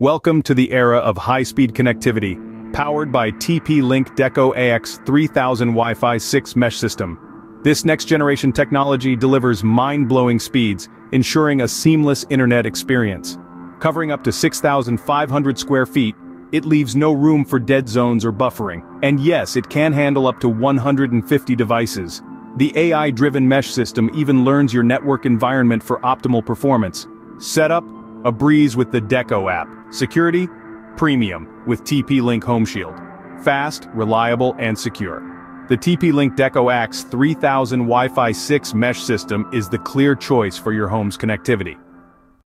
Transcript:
Welcome to the era of high-speed connectivity, powered by TP-Link Deco AX 3000 Wi-Fi 6 mesh system. This next-generation technology delivers mind-blowing speeds, ensuring a seamless internet experience. Covering up to 6,500 square feet, it leaves no room for dead zones or buffering. And yes, it can handle up to 150 devices. The AI-driven mesh system even learns your network environment for optimal performance. Setup, a breeze with the Deco app. Security, premium, with TP-Link Home Shield. Fast, reliable, and secure. The TP-Link Deco AX 3000 Wi-Fi 6 mesh system is the clear choice for your home's connectivity.